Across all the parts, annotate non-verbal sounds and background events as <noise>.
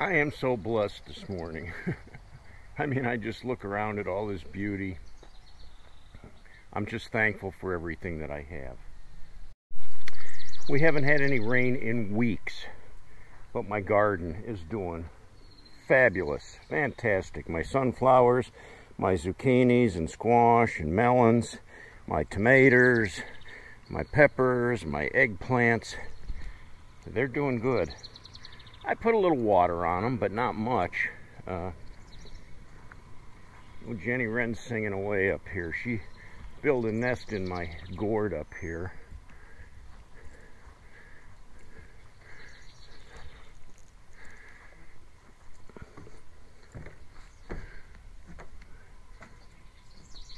I am so blessed this morning. <laughs> I mean, I just look around at all this beauty. I'm just thankful for everything that I have. We haven't had any rain in weeks, but my garden is doing fabulous, fantastic. My sunflowers, my zucchinis and squash and melons, my tomatoes, my peppers, my eggplants, they're doing good. I put a little water on them, but not much. Uh, Jenny Wren's singing away up here. She built a nest in my gourd up here.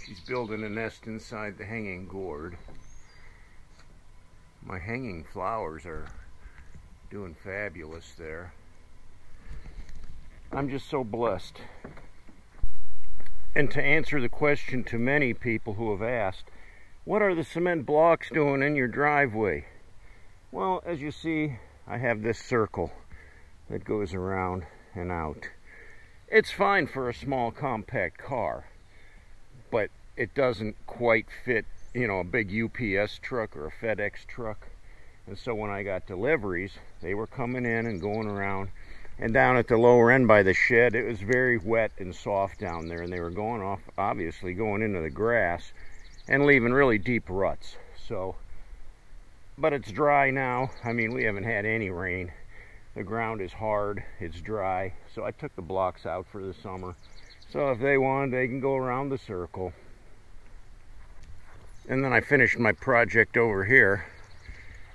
She's building a nest inside the hanging gourd. My hanging flowers are doing fabulous there. I'm just so blessed. And to answer the question to many people who have asked, what are the cement blocks doing in your driveway? Well, as you see, I have this circle that goes around and out. It's fine for a small compact car, but it doesn't quite fit, you know, a big UPS truck or a FedEx truck. And so when I got deliveries, they were coming in and going around. And down at the lower end by the shed, it was very wet and soft down there. And they were going off, obviously, going into the grass and leaving really deep ruts. So, but it's dry now. I mean, we haven't had any rain. The ground is hard, it's dry. So I took the blocks out for the summer. So if they want, they can go around the circle. And then I finished my project over here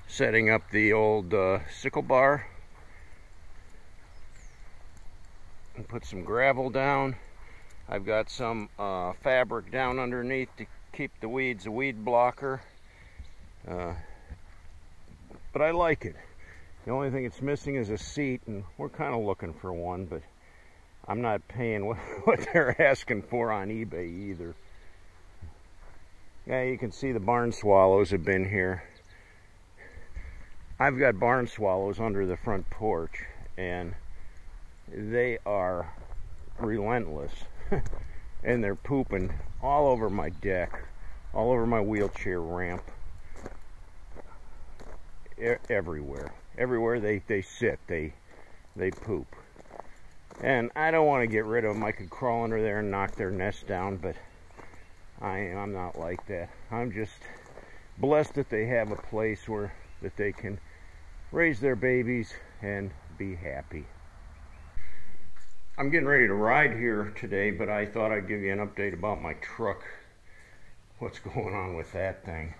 setting up the old uh, sickle bar. And put some gravel down. I've got some uh, fabric down underneath to keep the weeds a weed blocker. Uh, but I like it. The only thing it's missing is a seat and we're kind of looking for one but I'm not paying what, <laughs> what they're asking for on eBay either. Yeah you can see the barn swallows have been here I've got barn swallows under the front porch and they are relentless <laughs> and they're pooping all over my deck all over my wheelchair ramp e everywhere. Everywhere they they sit they they poop. And I don't want to get rid of them I could crawl under there and knock their nest down but I I'm not like that. I'm just blessed that they have a place where that they can raise their babies and be happy. I'm getting ready to ride here today, but I thought I'd give you an update about my truck. What's going on with that thing.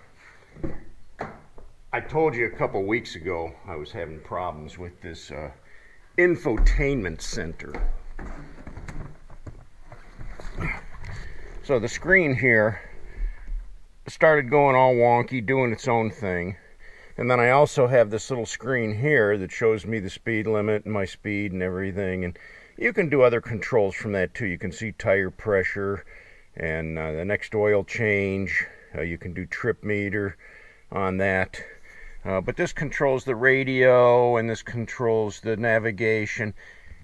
I told you a couple weeks ago I was having problems with this uh, infotainment center. So the screen here started going all wonky, doing its own thing. And then I also have this little screen here that shows me the speed limit and my speed and everything. And you can do other controls from that too. You can see tire pressure and uh, the next oil change. Uh, you can do trip meter on that. Uh, but this controls the radio and this controls the navigation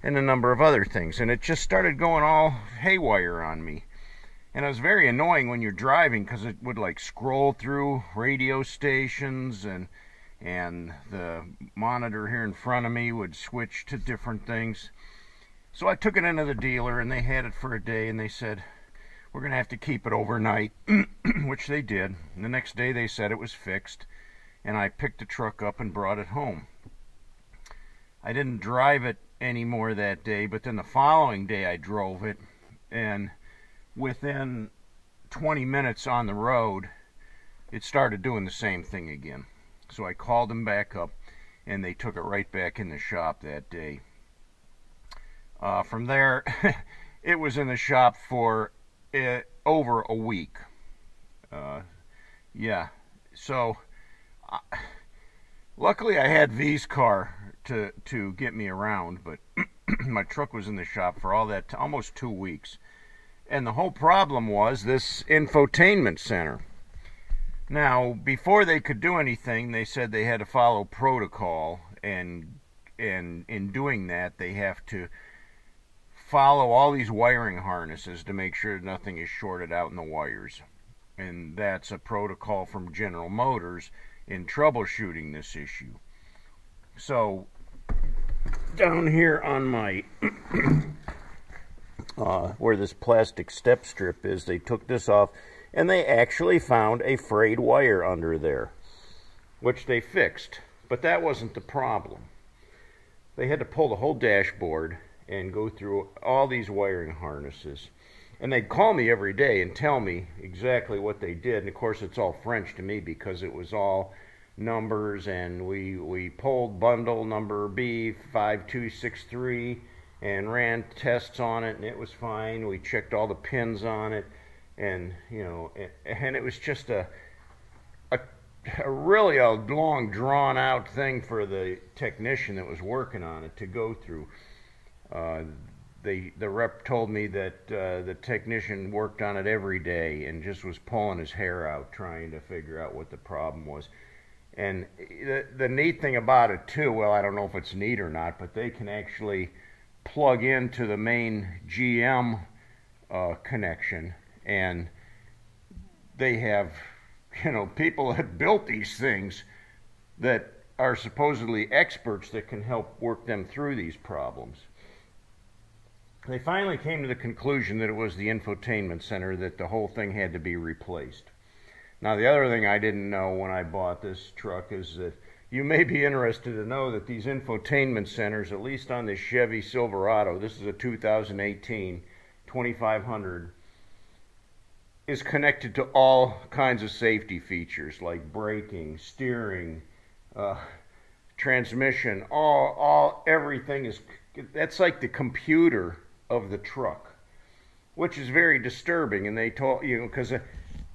and a number of other things. And it just started going all haywire on me. And it was very annoying when you're driving because it would like scroll through radio stations and and the monitor here in front of me would switch to different things. So I took it into the dealer and they had it for a day and they said, we're going to have to keep it overnight, <clears throat> which they did. And the next day they said it was fixed and I picked the truck up and brought it home. I didn't drive it anymore that day, but then the following day I drove it and within 20 minutes on the road, it started doing the same thing again. So I called them back up and they took it right back in the shop that day. Uh, from there, <laughs> it was in the shop for uh, over a week. Uh, yeah, so luckily I had Vee's car to to get me around, but <clears throat> my truck was in the shop for all that almost two weeks. And the whole problem was this infotainment center. Now, before they could do anything, they said they had to follow protocol and and in doing that, they have to follow all these wiring harnesses to make sure nothing is shorted out in the wires. And that's a protocol from General Motors in troubleshooting this issue. So, down here on my uh, where this plastic step strip is, they took this off and they actually found a frayed wire under there, which they fixed. But that wasn't the problem. They had to pull the whole dashboard and go through all these wiring harnesses. And they'd call me every day and tell me exactly what they did. And of course, it's all French to me because it was all numbers. And we, we pulled bundle number B5263 and ran tests on it, and it was fine. We checked all the pins on it. And, you know, and it was just a, a, a really a long, drawn out thing for the technician that was working on it to go through. Uh, the the rep told me that uh, the technician worked on it every day and just was pulling his hair out trying to figure out what the problem was. And the the neat thing about it too, well, I don't know if it's neat or not, but they can actually plug into the main GM uh, connection, and they have, you know, people that built these things that are supposedly experts that can help work them through these problems they finally came to the conclusion that it was the infotainment center, that the whole thing had to be replaced. Now, the other thing I didn't know when I bought this truck is that you may be interested to know that these infotainment centers, at least on this Chevy Silverado, this is a 2018 2500, is connected to all kinds of safety features like braking, steering, uh, transmission, all, all, everything is, that's like the computer of the truck, which is very disturbing. And they told you know because uh,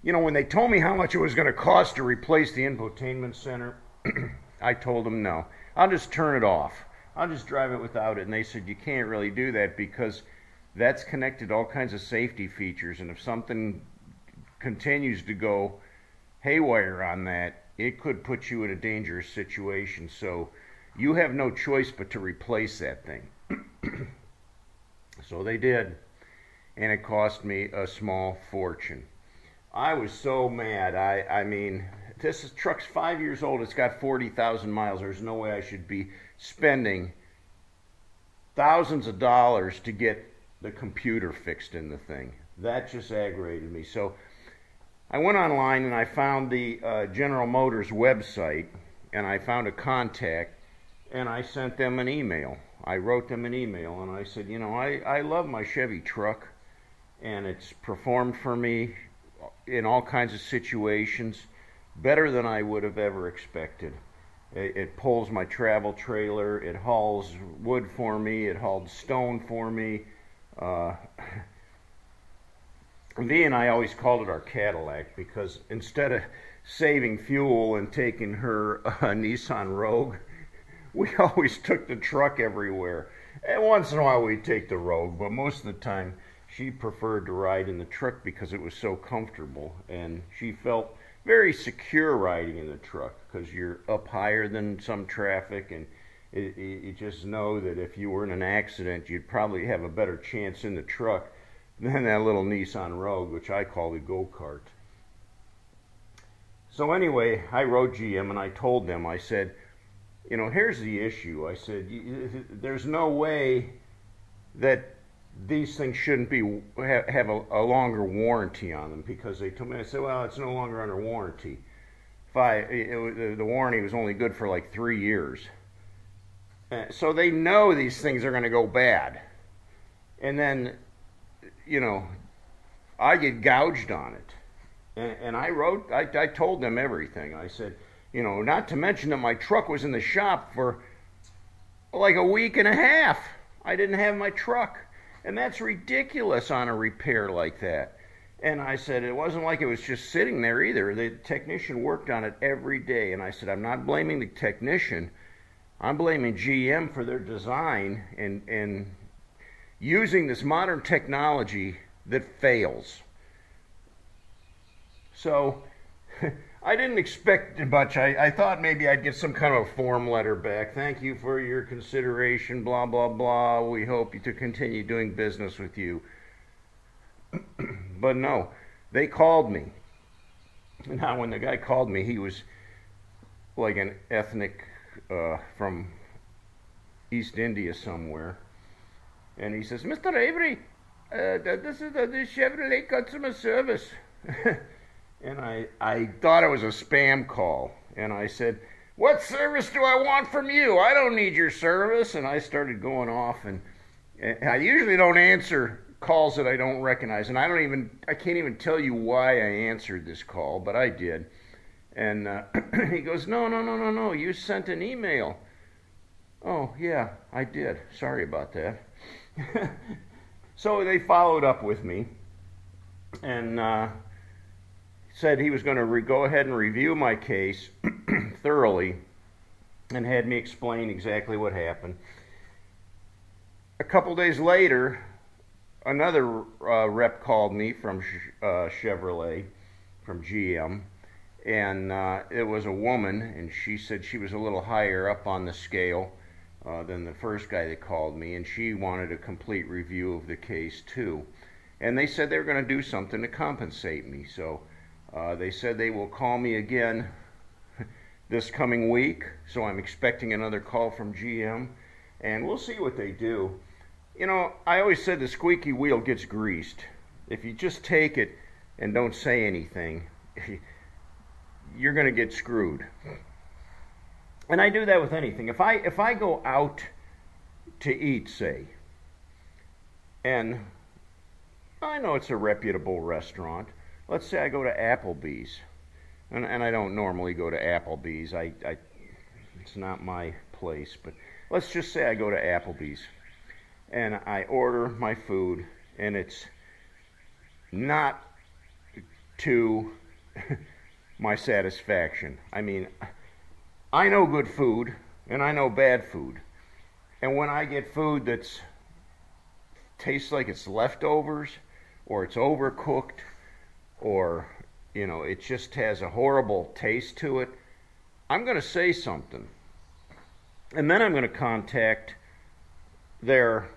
you know when they told me how much it was going to cost to replace the infotainment center, <clears throat> I told them no. I'll just turn it off. I'll just drive it without it. And they said you can't really do that because that's connected to all kinds of safety features. And if something continues to go haywire on that, it could put you in a dangerous situation. So you have no choice but to replace that thing. <clears throat> So they did, and it cost me a small fortune. I was so mad. I, I mean, this is, truck's five years old. It's got 40,000 miles. There's no way I should be spending thousands of dollars to get the computer fixed in the thing. That just aggravated me. So I went online and I found the uh, General Motors website and I found a contact and I sent them an email. I wrote them an email and I said, you know, I, I love my Chevy truck and it's performed for me in all kinds of situations better than I would have ever expected. It, it pulls my travel trailer, it hauls wood for me, it hauled stone for me. Uh, <laughs> Vee and I always called it our Cadillac because instead of saving fuel and taking her uh, <laughs> Nissan Rogue, <laughs> we always took the truck everywhere. And once in a while we'd take the Rogue, but most of the time she preferred to ride in the truck because it was so comfortable and she felt very secure riding in the truck because you're up higher than some traffic and it, it, you just know that if you were in an accident you'd probably have a better chance in the truck than that little Nissan Rogue which I call the go-kart. So anyway, I wrote GM and I told them, I said, you know, here's the issue. I said, there's no way that these things shouldn't be have a, a, longer warranty on them because they told me I said, well, it's no longer under warranty. Five, it, the warranty was only good for like three years. Uh, so they know these things are going to go bad, and then, you know, I get gouged on it, and, and I wrote, I, I told them everything. I said you know, not to mention that my truck was in the shop for like a week and a half. I didn't have my truck. And that's ridiculous on a repair like that. And I said, it wasn't like it was just sitting there either. The technician worked on it every day. And I said, I'm not blaming the technician. I'm blaming GM for their design and, and using this modern technology that fails. So <laughs> I didn't expect much. I, I thought maybe I'd get some kind of a form letter back. Thank you for your consideration, blah, blah, blah. We hope to continue doing business with you. <clears throat> but no, they called me. Now, when the guy called me, he was like an ethnic uh, from East India somewhere. And he says, Mr. Avery, uh, this is the, the Chevrolet customer service. <laughs> and I, I thought it was a spam call. And I said, What service do I want from you? I don't need your service. And I started going off. And, and I usually don't answer calls that I don't recognize. And I don't even, I can't even tell you why I answered this call, but I did. And uh, <clears throat> he goes, No, no, no, no, no. You sent an email. Oh, yeah, I did. Sorry about that. <laughs> so they followed up with me and uh, said he was going to re- go ahead and review my case <clears throat> thoroughly and had me explain exactly what happened. A couple days later, another uh, rep called me from uh, Chevrolet, from GM, and uh, it was a woman, and she said she was a little higher up on the scale uh, than the first guy that called me, and she wanted a complete review of the case too. And they said they were going to do something to compensate me. So uh, they said they will call me again this coming week. So I'm expecting another call from GM, and we'll see what they do. You know, I always said the squeaky wheel gets greased. If you just take it and don't say anything, <laughs> you're going to get screwed and I do that with anything. If I if I go out to eat, say, and I know it's a reputable restaurant. Let's say I go to Applebee's, and, and I don't normally go to Applebee's. I, I it's not my place, but let's just say I go to Applebee's, and I order my food, and it's not to <laughs> my satisfaction. I mean, I know good food and I know bad food. And when I get food that's tastes like it's leftovers or it's overcooked or you know, it just has a horrible taste to it, I'm going to say something. And then I'm going to contact their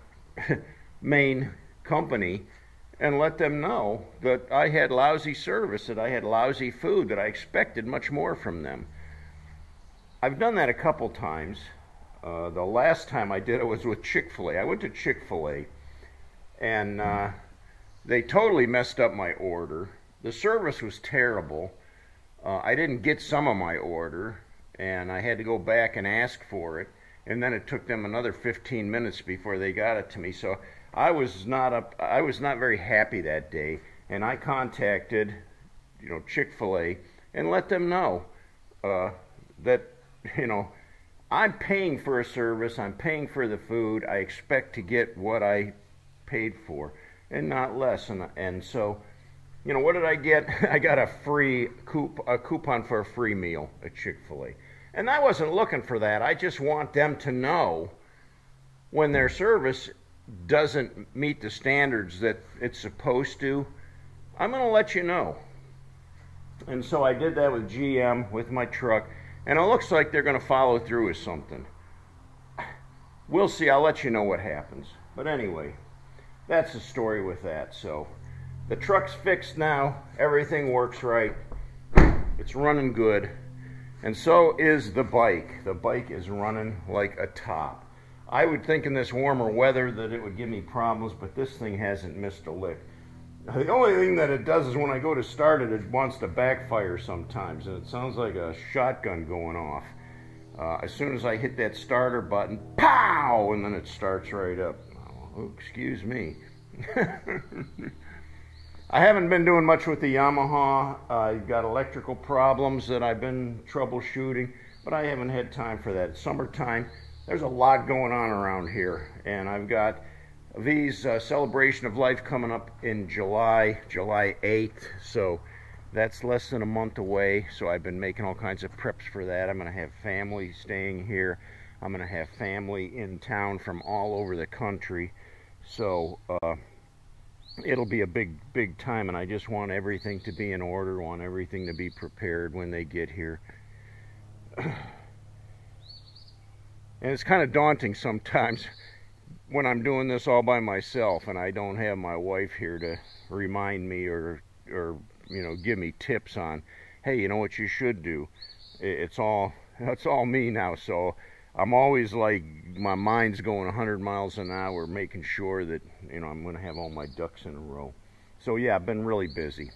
<laughs> main company and let them know that I had lousy service, that I had lousy food, that I expected much more from them. I've done that a couple times. Uh, the last time I did it was with Chick fil A. I went to Chick fil A and uh, they totally messed up my order. The service was terrible. Uh, I didn't get some of my order and I had to go back and ask for it. And then it took them another 15 minutes before they got it to me. So I was not up, I was not very happy that day. And I contacted, you know, Chick fil A and let them know uh, that you know, I'm paying for a service, I'm paying for the food, I expect to get what I paid for and not less. And, and so, you know, what did I get? <laughs> I got a free coup, a coupon for a free meal at Chick fil A. And I wasn't looking for that. I just want them to know when their service doesn't meet the standards that it's supposed to. I'm going to let you know. And so I did that with GM with my truck. And it looks like they're going to follow through with something. We'll see. I'll let you know what happens. But anyway, that's the story with that. So the truck's fixed now. Everything works right. It's running good. And so is the bike. The bike is running like a top. I would think in this warmer weather that it would give me problems, but this thing hasn't missed a lick. The only thing that it does is when I go to start it, it wants to backfire sometimes, and it sounds like a shotgun going off. Uh, as soon as I hit that starter button, pow, and then it starts right up. Oh, excuse me. <laughs> I haven't been doing much with the Yamaha. I've got electrical problems that I've been troubleshooting, but I haven't had time for that. Summertime. There's a lot going on around here, and I've got Vee's uh, celebration of life coming up in July, July 8th. So that's less than a month away. So I've been making all kinds of preps for that. I'm going to have family staying here. I'm going to have family in town from all over the country. So uh, it'll be a big, big time, and I just want everything to be in order, want everything to be prepared when they get here. <sighs> and it's kind of daunting sometimes <laughs> when I'm doing this all by myself and I don't have my wife here to remind me or, or you know, give me tips on, hey, you know what you should do. It's all, <laughs> that's all me now, so I'm always like my mind's going 100 miles an hour, making sure that you know I'm going to have all my ducks in a row. So yeah, I've been really busy.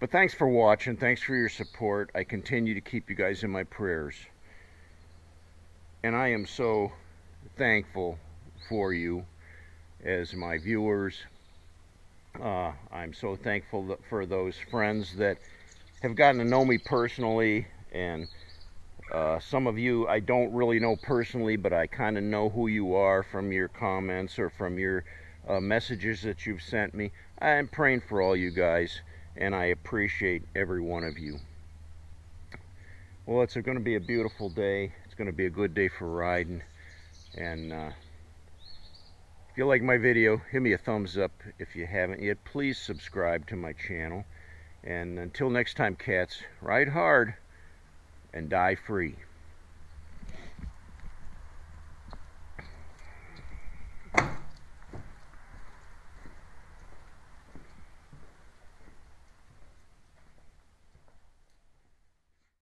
But thanks for watching. Thanks for your support. I continue to keep you guys in my prayers. And I am so thankful for you as my viewers. Uh, I'm so thankful for those friends that have gotten to know me personally and uh, some of you I don't really know personally, but I kind of know who you are from your comments or from your uh, messages that you've sent me. I'm praying for all you guys, and I appreciate every one of you. Well, it's going to be a beautiful day. It's going to be a good day for riding. And uh, if you like my video, give me a thumbs up. If you haven't yet, please subscribe to my channel. And until next time, cats, ride hard and die free.